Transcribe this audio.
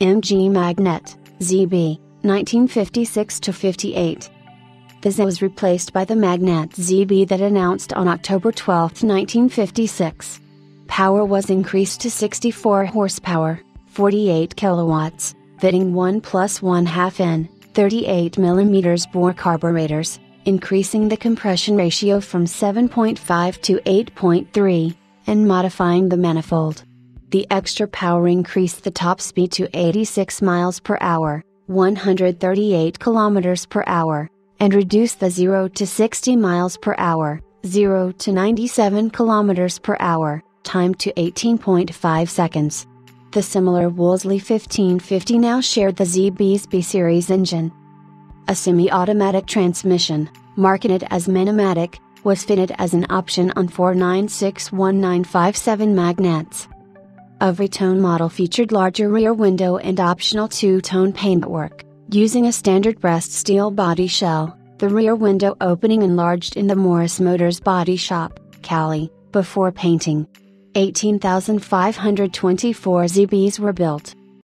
MG Magnette, ZB, 1956 to 58. The Z was replaced by the Magnette ZB that announced on October 12, 1956. Power was increased to 64 horsepower, 48 kilowatts, fitting 1 plus 1 half N, 38 mm bore carburetors, increasing the compression ratio from 7.5 to 8.3, and modifying the manifold. The extra power increased the top speed to 86 miles per hour, 138 kilometers per hour, and reduced the 0 to 60 miles per hour, 0 to 97 kilometers per hour, time to 18.5 seconds. The similar Wolseley 1550 now shared the ZB's B series engine. A semi-automatic transmission, marketed as Manumatic, was fitted as an option on 4961957 Magnettes. Varitone model featured larger rear window and optional two-tone paintwork. Using a standard Pressed Steel body shell, the rear window opening enlarged in the Morris Motors body shop, Cowley, before painting. 18,524 ZBs were built.